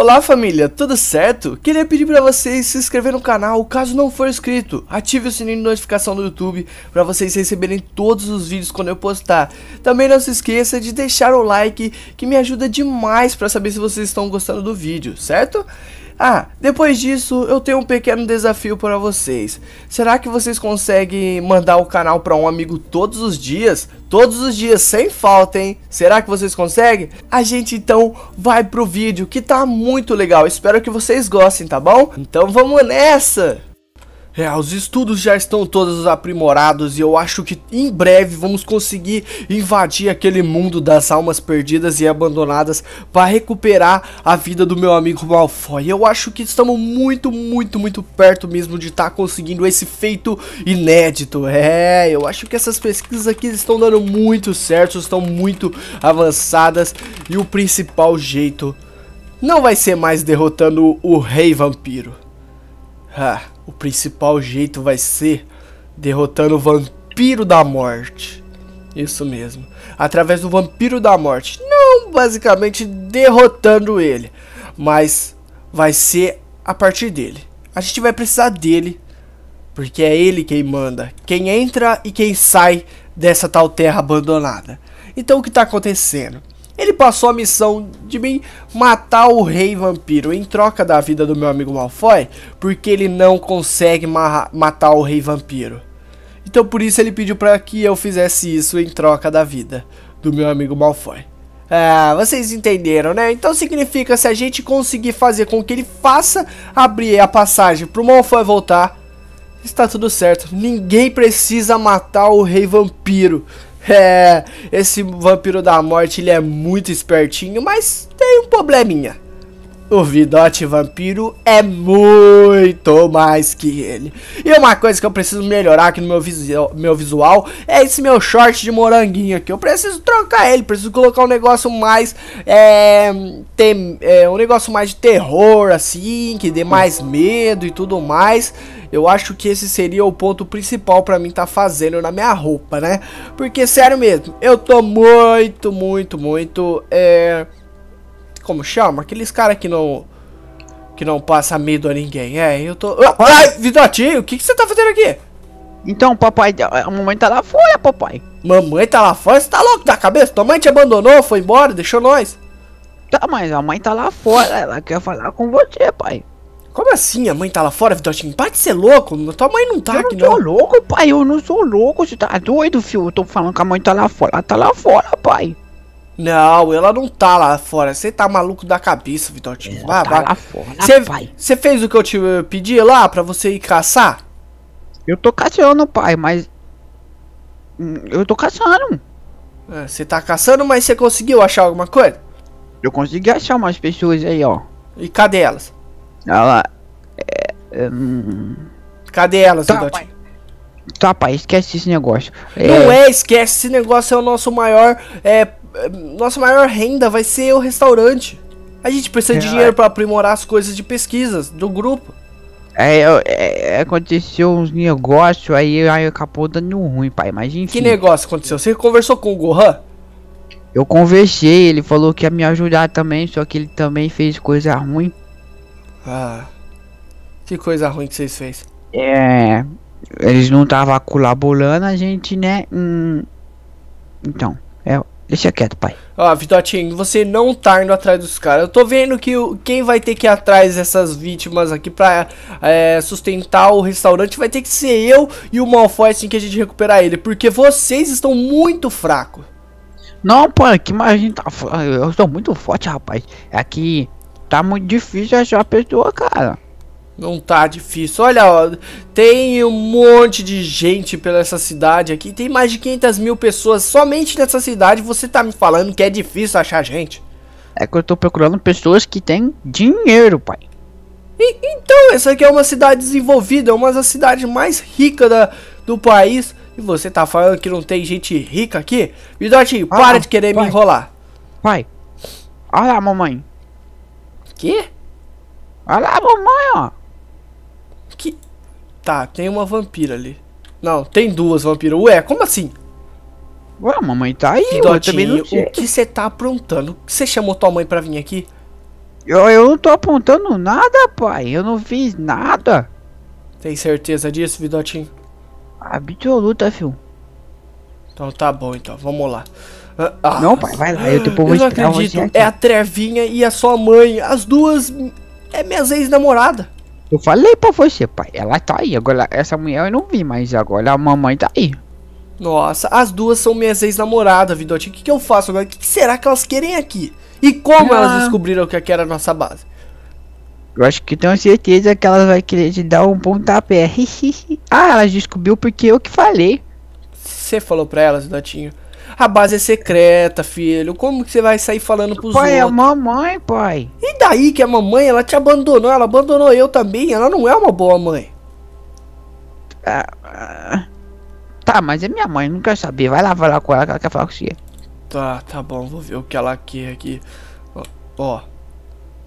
Olá família, tudo certo? Queria pedir para vocês se inscreverem no canal, caso não for inscrito, ative o sininho de notificação do YouTube para vocês receberem todos os vídeos quando eu postar. Também não se esqueça de deixar o like, que me ajuda demais para saber se vocês estão gostando do vídeo, certo? Ah, depois disso eu tenho um pequeno desafio para vocês. Será que vocês conseguem mandar o canal para um amigo todos os dias? Todos os dias, sem falta, hein? Será que vocês conseguem? A gente então vai pro vídeo que tá muito legal. Espero que vocês gostem, tá bom? Então vamos nessa! É, os estudos já estão todos aprimorados e eu acho que em breve vamos conseguir invadir aquele mundo das almas perdidas e abandonadas para recuperar a vida do meu amigo Malfoy. Eu acho que estamos muito, muito, muito perto mesmo de estar tá conseguindo esse feito inédito. É, eu acho que essas pesquisas aqui estão dando muito certo, estão muito avançadas e o principal jeito não vai ser mais derrotando o Rei Vampiro. Ah o principal jeito vai ser derrotando o Vampiro da Morte. Isso mesmo. Através do Vampiro da Morte. Não basicamente derrotando ele, mas vai ser a partir dele. A gente vai precisar dele, porque é ele quem manda, quem entra e quem sai dessa tal terra abandonada. Então o que está acontecendo? Ele passou a missão de mim matar o rei vampiro em troca da vida do meu amigo Malfoy, porque ele não consegue ma matar o rei vampiro. Então por isso ele pediu para que eu fizesse isso em troca da vida do meu amigo Malfoy. Ah, vocês entenderam, né? Então significa se a gente conseguir fazer com que ele faça abrir a passagem pro Malfoy voltar, está tudo certo. Ninguém precisa matar o rei vampiro. É, esse vampiro da morte ele é muito espertinho, mas tem um probleminha. O Vidote Vampiro é muito mais que ele. E uma coisa que eu preciso melhorar aqui no meu, visual, meu visual é esse meu short de moranguinho aqui. Eu preciso trocar ele, preciso colocar um negócio mais. É, tem, é, um negócio mais de terror, assim, que dê mais medo e tudo mais. Eu acho que esse seria o ponto principal para mim tá fazendo na minha roupa, né? Porque, sério mesmo, eu tô muito, muito, muito. É como chama? Aqueles caras que não. Que não passa medo a ninguém. É, eu tô. Ai, Vidotinho, o que, que você tá fazendo aqui? Então, papai, a mamãe tá lá fora, papai. Mamãe tá lá fora? Você tá louco da cabeça? Tua mãe te abandonou, foi embora, deixou nós. Tá, mas a mãe tá lá fora, ela quer falar com você, pai. Como assim a mãe tá lá fora, Vidotinho? Para de ser louco, tua mãe não tá eu aqui não. Eu não sou louco, pai, eu não sou louco, você tá doido, filho? Eu tô falando que a mãe tá lá fora, ela tá lá fora, pai. Não, ela não tá lá fora. Você tá maluco da cabeça, Vitortinho. Vai, tá vai. lá fora. Você fez o que eu te pedi lá pra você ir caçar? Eu tô caçando, pai, mas... Hum, eu tô caçando. Você é, tá caçando, mas você conseguiu achar alguma coisa? Eu consegui achar umas pessoas aí, ó. E cadê elas? Ela... É, é, hum... Cadê elas, tá, Vitortinho? Tá, pai, esquece esse negócio. Não é, é esquece. Esse negócio é o nosso maior... É, nossa maior renda vai ser o restaurante. A gente precisa é, de dinheiro para aprimorar as coisas de pesquisas do grupo. É, é, aconteceu uns negócios aí, aí acabou dando ruim, pai, mas enfim. Que negócio aconteceu? Você conversou com o Gohan? Eu conversei, ele falou que ia me ajudar também, só que ele também fez coisa ruim. Ah, que coisa ruim que vocês fez? É, eles não estavam colaborando, a gente, né, hum, então, é, Deixa quieto, pai. Ó, Vitotinho, você não tá indo atrás dos caras. Eu tô vendo que o, quem vai ter que ir atrás dessas vítimas aqui pra é, sustentar o restaurante vai ter que ser eu e o Malfoy assim que a gente recuperar ele. Porque vocês estão muito fracos. Não, pai, que mais a gente tá... Eu estou muito forte, rapaz. É que tá muito difícil achar a pessoa, cara. Não tá difícil. Olha, ó, tem um monte de gente pela essa cidade aqui. Tem mais de 500 mil pessoas somente nessa cidade. Você tá me falando que é difícil achar gente? É que eu tô procurando pessoas que têm dinheiro, pai. E, então, essa aqui é uma cidade desenvolvida, é uma das cidades mais ricas da, do país. E você tá falando que não tem gente rica aqui? Vidotinho, ah, para de querer pai. me enrolar. Pai, olha lá, mamãe. Que? Olha lá, mamãe, ó. Tá, tem uma vampira ali. Não, tem duas vampiras. Ué, como assim? Ué, a mamãe tá aí, Dotinho, o que você tá aprontando? Você chamou tua mãe pra vir aqui? Eu, eu não tô apontando nada, pai. Eu não fiz nada. Tem certeza disso, Vidotinho? Absoluta, filho. Então tá bom, então. Vamos lá. Ah, não, pai, vai lá. Eu, vou eu não acredito. É a Trevinha e a sua mãe. As duas é minhas ex-namoradas. Eu falei pra você, pai. Ela tá aí. Agora, essa mulher eu não vi, mas agora a mamãe tá aí. Nossa, as duas são minhas ex-namoradas, Vidotinho. O que, que eu faço agora? O que, que será que elas querem aqui? E como ah. elas descobriram que aqui era a nossa base? Eu acho que tenho certeza que elas vai querer te dar um pontapé. ah, elas descobriu porque eu que falei. Você falou pra elas, Vidotinho? A base é secreta, filho. Como que você vai sair falando pros pai, outros? Pai, é a mamãe, pai. E daí que a mamãe, ela te abandonou? Ela abandonou eu também. Ela não é uma boa mãe. Ah, ah, tá, mas é minha mãe. Não quer saber. Vai lá falar com ela que ela quer falar com você. Tá, tá bom. Vou ver o que ela quer aqui. Ó.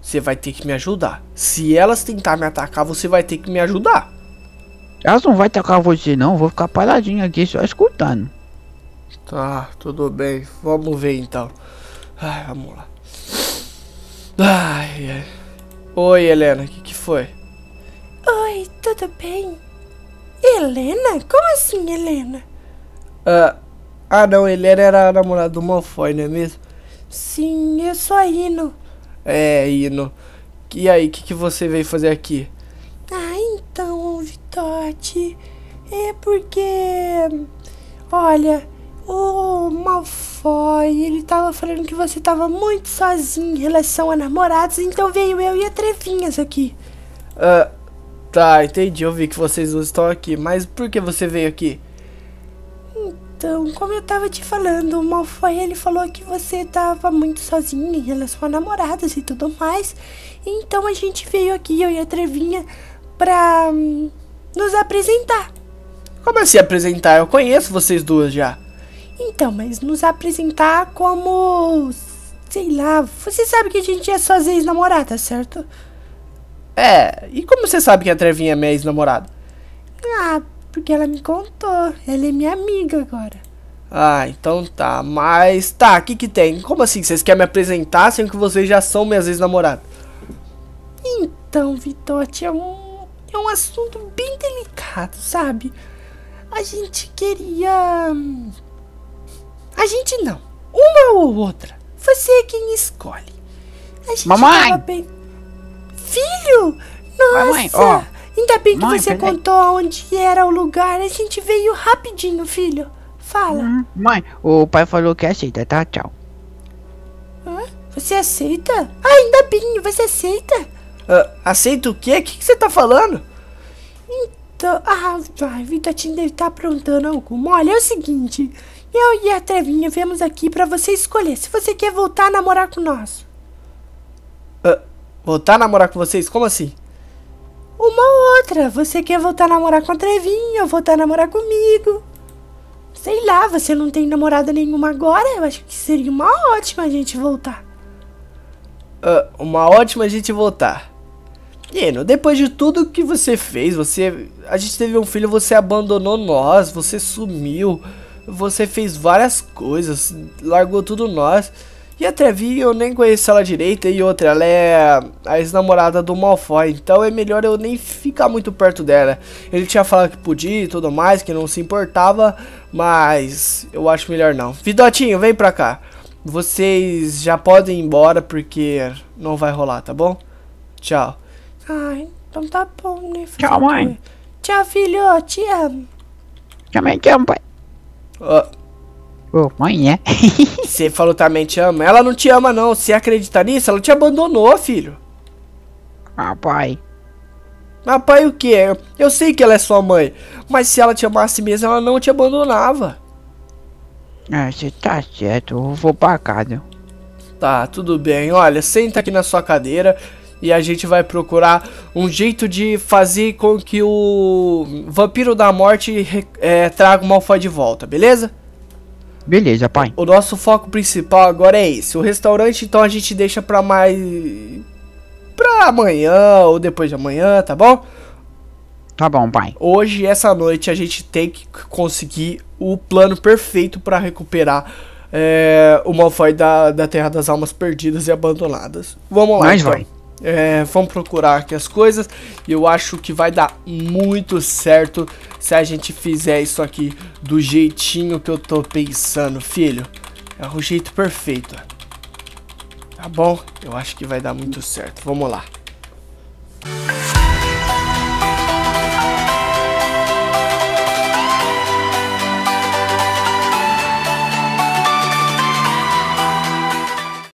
Você vai ter que me ajudar. Se elas tentar me atacar, você vai ter que me ajudar. Elas não vão atacar você, não. vou ficar paradinho aqui só escutando. Tá, tudo bem. Vamos ver então. Ai, vamos lá. Ai, ai. Oi, Helena, o que, que foi? Oi, tudo bem? Helena? Como assim, Helena? Uh, ah, não, Helena era a namorada do Malfoy, não é mesmo? Sim, eu sou a Ino. É, Ino. E aí, o que, que você veio fazer aqui? Ah, então, Vitote, é porque... Olha, o Malfoy, ele tava falando que você tava muito sozinho em relação a namorados, então veio eu e a Trevinhas aqui. Ah, tá, entendi. Eu vi que vocês dois estão aqui, mas por que você veio aqui? Então, como eu tava te falando, o Malfoy, ele falou que você tava muito sozinho em relação a namoradas e tudo mais. Então a gente veio aqui, eu e a Trevinha, pra hum, nos apresentar. Como assim apresentar? Eu conheço vocês duas já. Então, mas nos apresentar como. Sei lá, você sabe que a gente é suas ex-namoradas, certo? É, e como você sabe que a Trevinha é minha ex-namorada? Ah, porque ela me contou. Ela é minha amiga agora. Ah, então tá. Mas tá, o que que tem? Como assim? Vocês querem me apresentar sendo que vocês já são minhas ex-namoradas? Então, Vitote, é um, é um assunto bem delicado, sabe? A gente queria hum, a gente não. Uma ou outra. Você é quem escolhe. A gente Mamãe! Bem... Filho! Nossa! Mamãe, ó. Ainda bem que Mãe, você contou onde era o lugar. A gente veio rapidinho, filho. Fala. Hum, mãe, o pai falou que aceita, tá? Tchau. Hã? Você aceita? Ah, ainda bem, você aceita? Uh, aceita o quê? O que, que você tá falando? Então, ah, a Vida deve estar tá aprontando alguma. Olha, é o seguinte. Eu e a Trevinha viemos aqui para você escolher se você quer voltar a namorar com nós. Uh, voltar a namorar com vocês? Como assim? Uma ou outra. Você quer voltar a namorar com a Trevinha ou voltar a namorar comigo? Sei lá, você não tem namorada nenhuma agora? Eu acho que seria uma ótima a gente voltar. Uh, uma ótima a gente voltar. Eno, depois de tudo que você fez, você. A gente teve um filho, você abandonou nós, você sumiu. Você fez várias coisas, largou tudo nós. E a Trevi eu nem conheço ela direito. E outra, ela é a ex-namorada do Malfoy. Então é melhor eu nem ficar muito perto dela. Ele tinha falado que podia e tudo mais, que não se importava. Mas eu acho melhor não. Vidotinho, vem pra cá. Vocês já podem ir embora porque não vai rolar, tá bom? Tchau. Ai, então tá bom, né? Tchau, mãe. Tchau, filho. Te amo. Também te amo, pai. Oh. mãe, é? Você falou também te ama. Ela não te ama, não. Você acredita nisso? Ela te abandonou, filho. Ah, pai. Mas pai o que? Eu sei que ela é sua mãe. Mas se ela te amasse mesmo, ela não te abandonava. Ah, você tá certo. Eu vou pra casa. Tá, tudo bem. Olha, senta aqui na sua cadeira e a gente vai procurar um jeito de fazer com que o Vampiro da Morte é, traga o Malfoy de volta, beleza? Beleza, pai. O nosso foco principal agora é esse. O restaurante, então, a gente deixa pra mais... Pra amanhã ou depois de amanhã, tá bom? Tá bom, pai. Hoje, essa noite, a gente tem que conseguir o plano perfeito para recuperar é, o Malfoy da, da Terra das Almas Perdidas e Abandonadas. Vamos lá, Mas então. vai. É, vamos procurar aqui as coisas. E eu acho que vai dar muito certo se a gente fizer isso aqui do jeitinho que eu tô pensando, filho. É o jeito perfeito. Tá bom? Eu acho que vai dar muito certo. Vamos lá.